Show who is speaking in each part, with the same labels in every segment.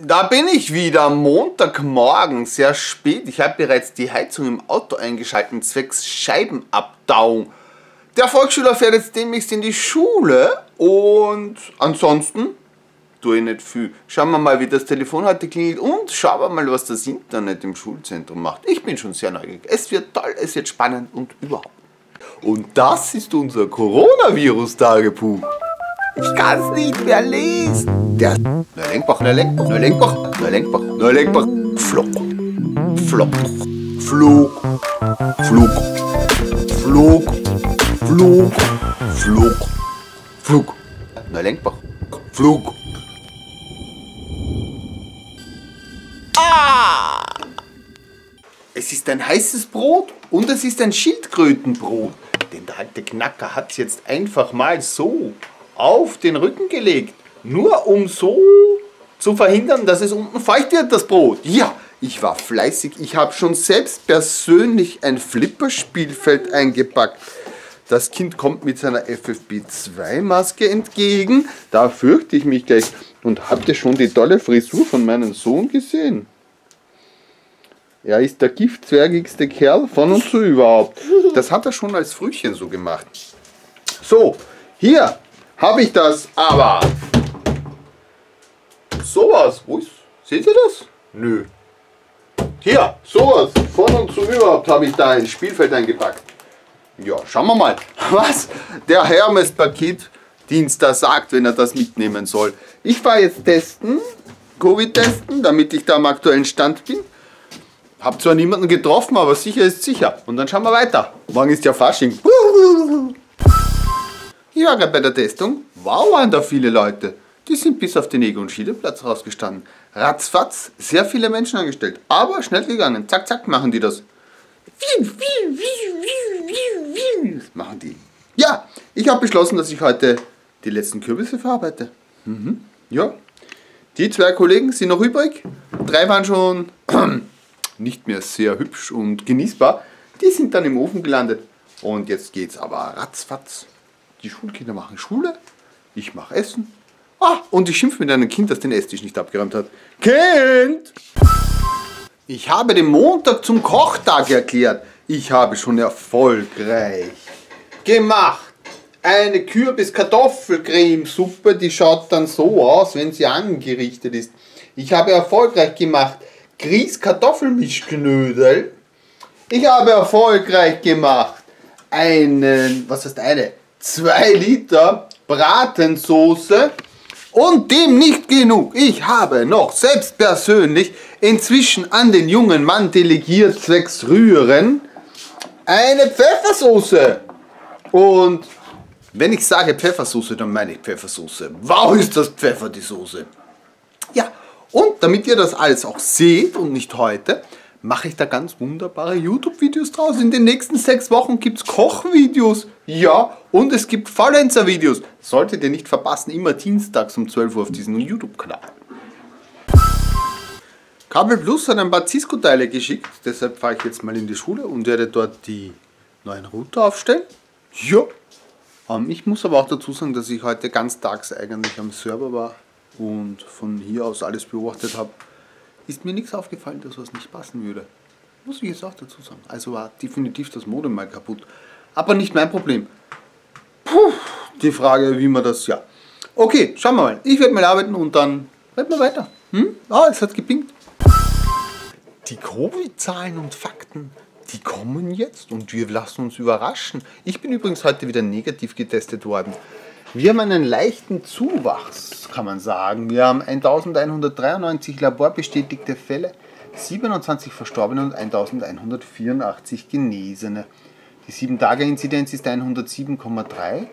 Speaker 1: Da bin ich wieder, Montagmorgen, sehr spät. Ich habe bereits die Heizung im Auto eingeschaltet, zwecks Scheibenabdauung. Der Volksschüler fährt jetzt demnächst in die Schule und ansonsten tue ich nicht viel. Schauen wir mal, wie das Telefon heute klingelt und schauen wir mal, was das Internet im Schulzentrum macht. Ich bin schon sehr neugierig. Es wird toll, es wird spannend und überhaupt. Und das ist unser Coronavirus-Tagebuch. Ich kann es nicht mehr lesen. Der Neulenkbach, Neulenkbach, Neulenkbach, Neulenkbach, Neulenkbach. Flog, Flog, Flug, Flug, Flug, Flug, Flug, Flug. Neulenkbach, Flug. Ah! Es ist ein heißes Brot und es ist ein Schildkrötenbrot. Denn der alte Knacker hat es jetzt einfach mal so auf den Rücken gelegt. Nur um so zu verhindern, dass es unten feucht wird, das Brot. Ja, ich war fleißig. Ich habe schon selbst persönlich ein Flipperspielfeld eingepackt. Das Kind kommt mit seiner FFP2-Maske entgegen. Da fürchte ich mich gleich. Und habt ihr schon die tolle Frisur von meinem Sohn gesehen? Er ist der giftzwergigste Kerl von und zu überhaupt. Das hat er schon als Frühchen so gemacht. So, hier habe ich das aber. Sowas. Wo ist. Seht ihr das? Nö. Hier, sowas. Von und zu überhaupt habe ich da ins Spielfeld eingepackt. Ja, schauen wir mal, was der Hermes-Paketdienst da sagt, wenn er das mitnehmen soll. Ich fahre jetzt testen, Covid testen, damit ich da am aktuellen Stand bin. Hab zwar niemanden getroffen, aber sicher ist sicher. Und dann schauen wir weiter. Morgen ist ja Fasching. Ich war gerade bei der Testung. Wow, waren da viele Leute. Die sind bis auf den Ego- und Schiedeplatz rausgestanden. Ratzfatz, sehr viele Menschen angestellt. Aber schnell gegangen. Zack, zack, machen die das. Das machen die. Ja, ich habe beschlossen, dass ich heute die letzten Kürbisse verarbeite. Mhm. Ja, die zwei Kollegen sind noch übrig. Drei waren schon nicht mehr sehr hübsch und genießbar. Die sind dann im Ofen gelandet. Und jetzt geht's aber ratzfatz. Die Schulkinder machen Schule, ich mache Essen. Ah, und ich schimpfe mit einem Kind, das den Esstisch nicht abgeräumt hat. Kind! Ich habe den Montag zum Kochtag erklärt. Ich habe schon erfolgreich gemacht. Eine Kürbis-Kartoffelcremesuppe, die schaut dann so aus, wenn sie angerichtet ist. Ich habe erfolgreich gemacht Grieß-Kartoffelmischknödel. Ich habe erfolgreich gemacht einen, was heißt eine? 2 Liter Bratensoße und dem nicht genug. Ich habe noch selbst persönlich inzwischen an den jungen Mann delegiert zwecks Rühren eine Pfeffersoße. Und wenn ich sage Pfeffersoße, dann meine ich Pfeffersoße. Wow, ist das Pfeffer die Soße. Ja, und damit ihr das alles auch seht und nicht heute, mache ich da ganz wunderbare YouTube-Videos draus. In den nächsten sechs Wochen gibt es Kochvideos. Ja, und es gibt Faulenzer-Videos. Solltet ihr nicht verpassen, immer dienstags um 12 Uhr auf diesem YouTube-Kanal. Kabel Plus hat ein paar Cisco-Teile geschickt, deshalb fahre ich jetzt mal in die Schule und werde dort die neuen Router aufstellen. Ja, ähm, ich muss aber auch dazu sagen, dass ich heute ganztags eigentlich am Server war und von hier aus alles beobachtet habe ist mir nichts aufgefallen, dass was nicht passen würde. Muss ich jetzt auch dazu sagen. Also war definitiv das Modem mal kaputt. Aber nicht mein Problem. Puh, die Frage, wie man das, ja. Okay, schauen wir mal. Ich werde mal arbeiten und dann reden wir weiter. Hm? Ah, es hat gepinkt. Die Covid-Zahlen und Fakten, die kommen jetzt und wir lassen uns überraschen. Ich bin übrigens heute wieder negativ getestet worden. Wir haben einen leichten Zuwachs, kann man sagen. Wir haben 1193 laborbestätigte Fälle, 27 Verstorbene und 1184 Genesene. Die 7-Tage-Inzidenz ist 107,3.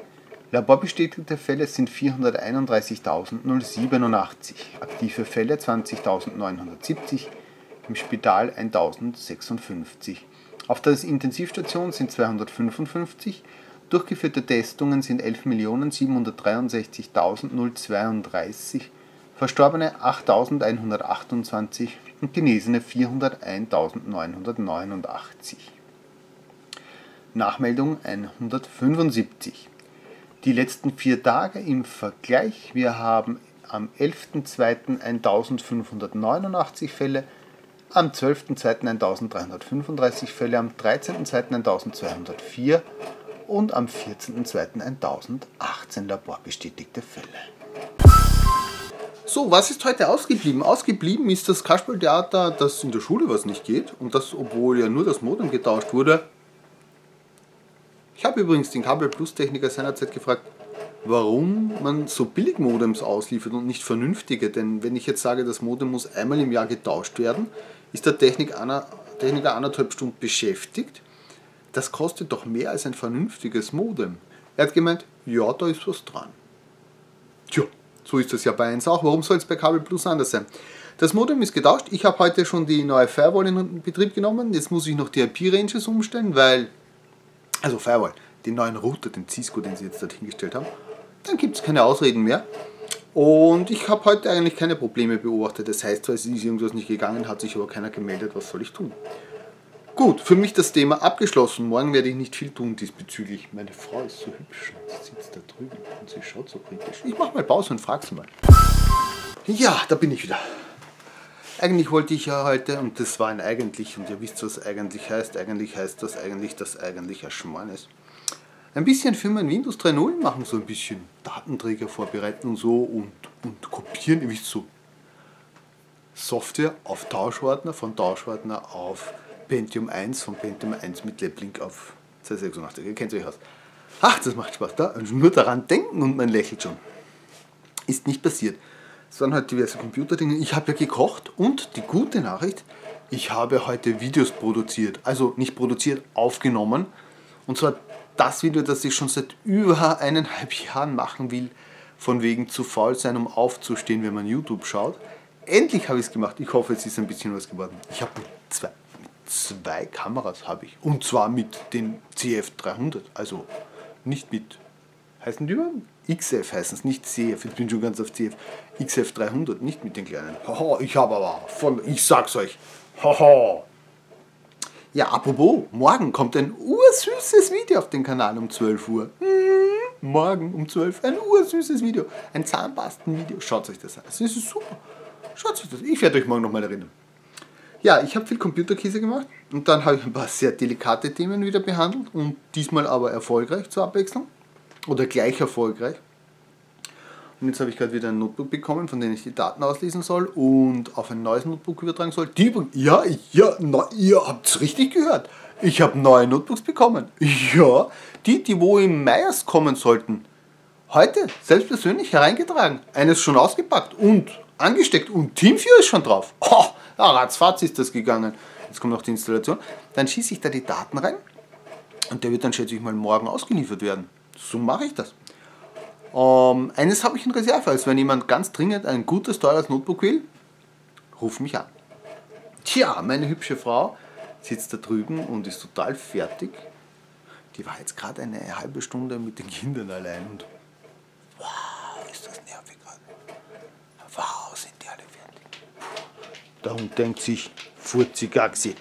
Speaker 1: Laborbestätigte Fälle sind 431.087. Aktive Fälle 20.970. Im Spital 1056. Auf der Intensivstation sind 255 Durchgeführte Testungen sind 11.763.032, Verstorbene 8.128 und Genesene 401.989. Nachmeldung 175. Die letzten vier Tage im Vergleich. Wir haben am 11.02. 1589 Fälle, am 12.02. 1335 Fälle, am 13.02. 1204 und am 14.02. 1018 laborbestätigte Fälle. So, was ist heute ausgeblieben? Ausgeblieben ist das Kasperltheater, dass in der Schule was nicht geht und das, obwohl ja nur das Modem getauscht wurde. Ich habe übrigens den Kabel Plus Techniker seinerzeit gefragt, warum man so billig Modems ausliefert und nicht vernünftige. Denn wenn ich jetzt sage, das Modem muss einmal im Jahr getauscht werden, ist der Technik einer, Techniker anderthalb Stunden beschäftigt. Das kostet doch mehr als ein vernünftiges Modem. Er hat gemeint, ja, da ist was dran. Tja, so ist das ja bei 1 auch. Warum soll es bei Kabel Plus anders sein? Das Modem ist getauscht. Ich habe heute schon die neue Firewall in Betrieb genommen. Jetzt muss ich noch die IP-Ranges umstellen, weil, also Firewall, den neuen Router, den Cisco, den sie jetzt dort hingestellt haben, dann gibt es keine Ausreden mehr. Und ich habe heute eigentlich keine Probleme beobachtet. Das heißt es ist irgendwas nicht gegangen, hat sich aber keiner gemeldet. Was soll ich tun? Gut, für mich das Thema abgeschlossen. Morgen werde ich nicht viel tun diesbezüglich. Meine Frau ist so hübsch sie sitzt da drüben und sie schaut so kritisch. Ich mache mal Pause und frage sie mal. Ja, da bin ich wieder. Eigentlich wollte ich ja heute, und das war ein eigentlich, und ihr wisst, was eigentlich heißt. Eigentlich heißt das eigentlich, dass eigentlich ein Schmarrn ist ein bisschen für mein Windows 3.0 machen, so ein bisschen Datenträger vorbereiten und so und, und kopieren, ihr wisst so. Software auf Tauschordner, von Tauschordner auf Pentium 1, von Pentium 1 mit Leblink auf 286. Ihr kennt euch aus. Ach, das macht Spaß. Da nur daran denken und man lächelt schon. Ist nicht passiert. Es waren halt diverse Computerdinge. Ich habe ja gekocht und die gute Nachricht, ich habe heute Videos produziert. Also nicht produziert, aufgenommen. Und zwar das Video, das ich schon seit über eineinhalb Jahren machen will, von wegen zu faul sein, um aufzustehen, wenn man YouTube schaut. Endlich habe ich es gemacht. Ich hoffe, es ist ein bisschen was geworden. Ich habe zwei, zwei Kameras habe ich. Und zwar mit den CF300. Also nicht mit, heißen die über? XF heißen es, nicht CF. Ich bin schon ganz auf CF. XF300, nicht mit den kleinen. Haha, ich habe aber voll, ich sag's euch. Haha. Ja, apropos, morgen kommt ein ursüßes Video auf den Kanal um 12 Uhr. Hm, morgen um 12 Uhr ein ursüßes Video. Ein Zahnpastenvideo. Schaut euch das an. Das ist super. Schaut euch das an. Ich werde euch morgen nochmal erinnern. Ja, ich habe viel Computerkäse gemacht und dann habe ich ein paar sehr delikate Themen wieder behandelt und diesmal aber erfolgreich zur Abwechslung oder gleich erfolgreich. Und jetzt habe ich gerade wieder ein Notebook bekommen, von dem ich die Daten auslesen soll und auf ein neues Notebook übertragen soll. Die, ja, ja, na, ihr habt es richtig gehört. Ich habe neue Notebooks bekommen. Ja, die, die wo im Mai kommen sollten. Heute, selbst persönlich hereingetragen. Eines schon ausgepackt und angesteckt und Teamviewer ist schon drauf. Oh, ja, ratzfatz ist das gegangen. Jetzt kommt noch die Installation. Dann schieße ich da die Daten rein und der wird dann, schätze ich mal, morgen ausgeliefert werden. So mache ich das. Ähm, eines habe ich in Reserve, als wenn jemand ganz dringend ein gutes, teures Notebook will, ruf mich an. Tja, meine hübsche Frau sitzt da drüben und ist total fertig. Die war jetzt gerade eine halbe Stunde mit den Kindern allein und wow, ist das nervig gerade. Wow, sind die alle fertig. Der Hund denkt sich, Furzi Gaxi.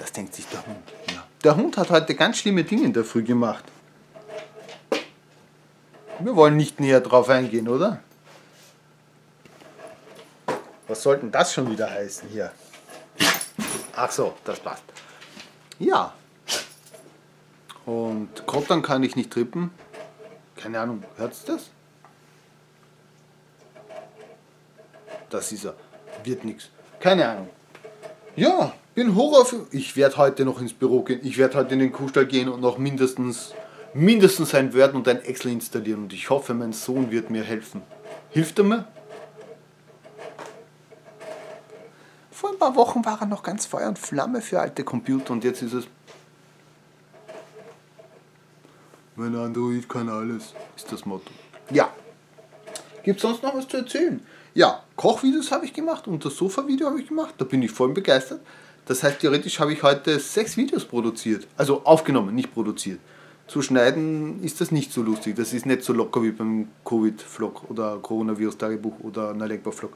Speaker 1: Das denkt sich der Hund. Ja. Der Hund hat heute ganz schlimme Dinge in der Früh gemacht. Wir wollen nicht näher drauf eingehen, oder? Was sollte das schon wieder heißen hier? Ach so, das passt. Ja. Und Kottern kann ich nicht trippen. Keine Ahnung, hört ihr das? Das ist er. Wird nichts. Keine Ahnung. Ja, bin hoch auf. Ich werde heute noch ins Büro gehen. Ich werde heute in den Kuhstall gehen und noch mindestens mindestens ein Word und ein Excel installieren und ich hoffe, mein Sohn wird mir helfen. Hilft er mir? Vor ein paar Wochen war er noch ganz Feuer und Flamme für alte Computer und jetzt ist es. Mein Android kann alles, ist das Motto. Ja. Gibt es sonst noch was zu erzählen? Ja, Kochvideos habe ich gemacht und das Sofa-Video habe ich gemacht. Da bin ich voll begeistert. Das heißt, theoretisch habe ich heute sechs Videos produziert. Also aufgenommen, nicht produziert zu schneiden ist das nicht so lustig. Das ist nicht so locker wie beim Covid-Vlog oder Coronavirus-Tagebuch oder Nalekba-Vlog.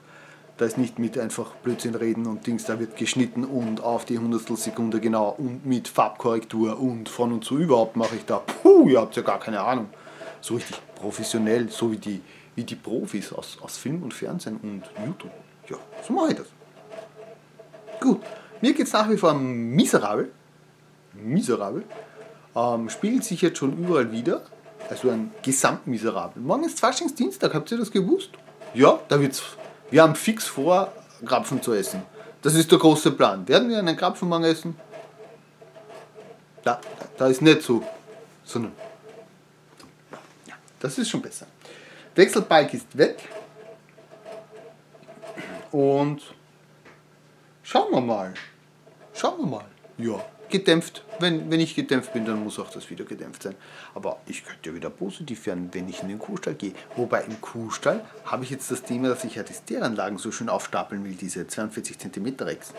Speaker 1: Da ist nicht mit einfach Blödsinn reden und Dings, da wird geschnitten und auf die Hundertstel Sekunde genau und mit Farbkorrektur und von und zu überhaupt mache ich da. Puh, ihr habt ja gar keine Ahnung. So richtig professionell, so wie die wie die Profis aus, aus Film und Fernsehen und YouTube. Ja, so mache ich das. Gut, mir geht es nach wie vor miserabel. Miserabel. Ähm, spiegelt sich jetzt schon überall wieder. Also ein Gesamtmiserabel. Morgen ist Faschingsdienstag, habt ihr das gewusst? Ja, da wird's. Wir haben fix vor, Krapfen zu essen. Das ist der große Plan. Werden wir einen Krapfen morgen essen? Da, da ist nicht so, sondern ja, das ist schon besser. Wechselbalg ist weg. Und schauen wir mal. Schauen wir mal. Ja, gedämpft. Wenn, wenn ich gedämpft bin, dann muss auch das wieder gedämpft sein. Aber ich könnte ja wieder positiv werden, wenn ich in den Kuhstall gehe. Wobei im Kuhstall habe ich jetzt das Thema, dass ich ja die Steranlagen so schön aufstapeln will, diese 42 cm Rex.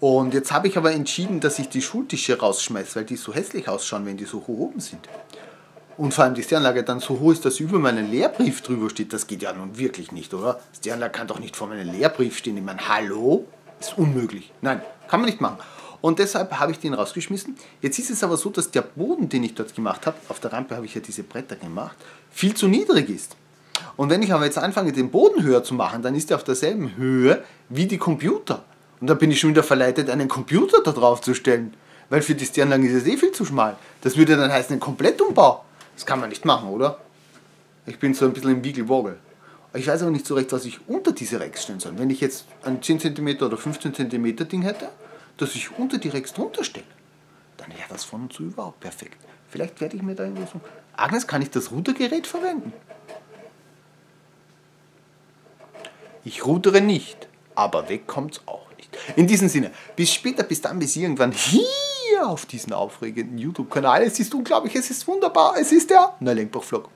Speaker 1: Und jetzt habe ich aber entschieden, dass ich die Schultische rausschmeiße, weil die so hässlich ausschauen, wenn die so hoch oben sind. Und vor allem die Steranlage dann so hoch ist, dass über meinen Lehrbrief drüber steht. Das geht ja nun wirklich nicht, oder? Steranlage kann doch nicht vor meinem Lehrbrief stehen. Ich meine, hallo? Ist unmöglich. Nein, kann man nicht machen. Und deshalb habe ich den rausgeschmissen. Jetzt ist es aber so, dass der Boden, den ich dort gemacht habe, auf der Rampe habe ich ja diese Bretter gemacht, viel zu niedrig ist. Und wenn ich aber jetzt anfange, den Boden höher zu machen, dann ist er auf derselben Höhe wie die Computer. Und dann bin ich schon wieder verleitet, einen Computer da drauf zu stellen. Weil für die Stirnlange ist es eh viel zu schmal. Das würde dann heißen, ein Komplettumbau. Das kann man nicht machen, oder? Ich bin so ein bisschen im Wiegelwogel. Ich weiß aber nicht so recht, was ich unter diese Rex stellen soll. Wenn ich jetzt ein 10 cm oder 15 cm Ding hätte, das ich unter Rex drunter stelle, dann wäre das von und zu überhaupt perfekt. Vielleicht werde ich mir da irgendwie so. Agnes, kann ich das Routergerät verwenden? Ich routere nicht, aber weg kommt's auch nicht. In diesem Sinne, bis später, bis dann, bis irgendwann hier auf diesem aufregenden YouTube-Kanal. Es ist unglaublich, es ist wunderbar, es ist der Neulenkbach-Vlog.